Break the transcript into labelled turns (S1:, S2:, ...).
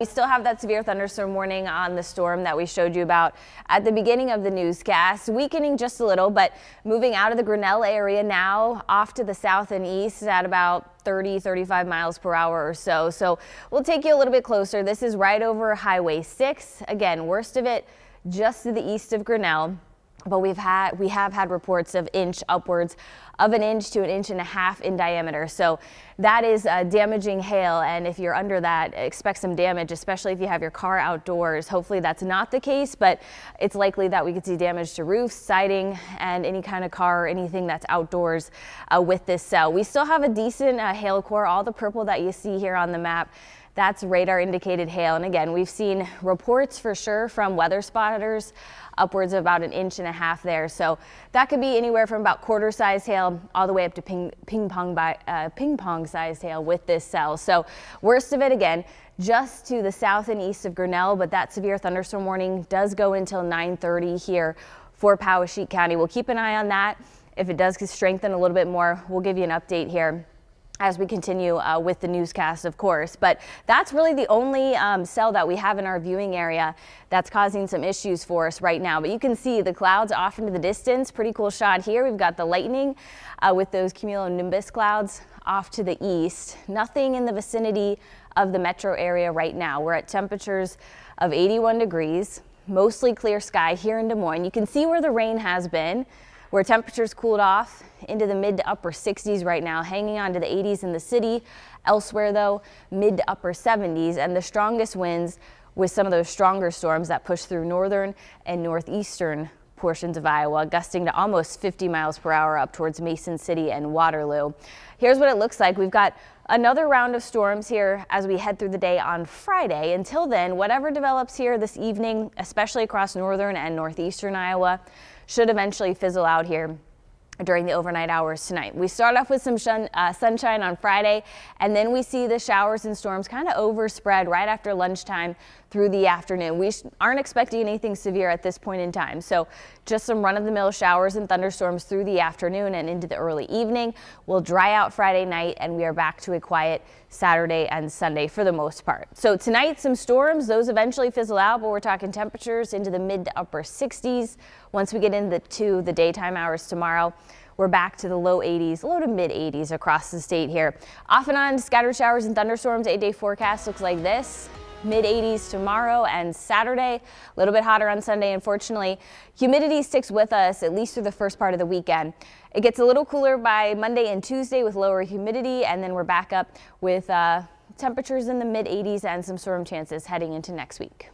S1: We still have that severe thunderstorm warning on the storm that we showed you about at the beginning of the newscast, weakening just a little, but moving out of the Grinnell area now off to the south and east at about 30, 35 miles per hour or so. So we'll take you a little bit closer. This is right over Highway 6. Again, worst of it just to the east of Grinnell but we've had we have had reports of inch upwards of an inch to an inch and a half in diameter. So that is uh, damaging hail. And if you're under that, expect some damage, especially if you have your car outdoors. Hopefully that's not the case, but it's likely that we could see damage to roofs, siding, and any kind of car or anything that's outdoors uh, with this cell. We still have a decent uh, hail core. All the purple that you see here on the map that's radar indicated hail. And again, we've seen reports for sure from weather spotters upwards of about an inch and a half there. So that could be anywhere from about quarter size hail all the way up to ping, ping pong by, uh, ping pong sized hail with this cell. So worst of it again, just to the south and east of Grinnell, but that severe thunderstorm warning does go until 930 here for Poweshiek County. We'll keep an eye on that. If it does strengthen a little bit more, we'll give you an update here as we continue uh, with the newscast, of course. But that's really the only um, cell that we have in our viewing area that's causing some issues for us right now. But you can see the clouds off into the distance. Pretty cool shot here. We've got the lightning uh, with those cumulonimbus clouds off to the east. Nothing in the vicinity of the metro area right now. We're at temperatures of 81 degrees, mostly clear sky here in Des Moines. You can see where the rain has been where temperatures cooled off into the mid to upper 60s right now, hanging on to the 80s in the city. Elsewhere, though, mid to upper 70s, and the strongest winds with some of those stronger storms that push through northern and northeastern portions of Iowa, gusting to almost 50 miles per hour up towards Mason City and Waterloo. Here's what it looks like. We've got another round of storms here as we head through the day on Friday. Until then, whatever develops here this evening, especially across northern and northeastern Iowa, should eventually fizzle out here during the overnight hours tonight. We start off with some shun, uh, sunshine on Friday, and then we see the showers and storms kind of overspread right after lunchtime through the afternoon. We aren't expecting anything severe at this point in time, so just some run-of-the-mill showers and thunderstorms through the afternoon and into the early evening. We'll dry out Friday night, and we are back to a quiet Saturday and Sunday for the most part. So tonight, some storms. Those eventually fizzle out, but we're talking temperatures into the mid to upper 60s. Once we get into the daytime hours tomorrow, we're back to the low 80s, low to mid 80s across the state here. Off and on scattered showers and thunderstorms. Eight day forecast looks like this mid 80s tomorrow and Saturday. A little bit hotter on Sunday, unfortunately. Humidity sticks with us at least through the first part of the weekend. It gets a little cooler by Monday and Tuesday with lower humidity, and then we're back up with uh, temperatures in the mid 80s and some storm chances heading into next week.